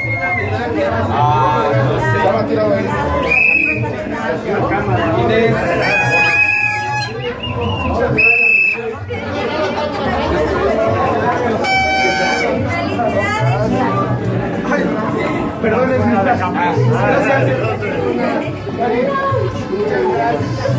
Será esto? Ya va tirado ahí. Perdón, es plaza. Gracias. Muchas gracias.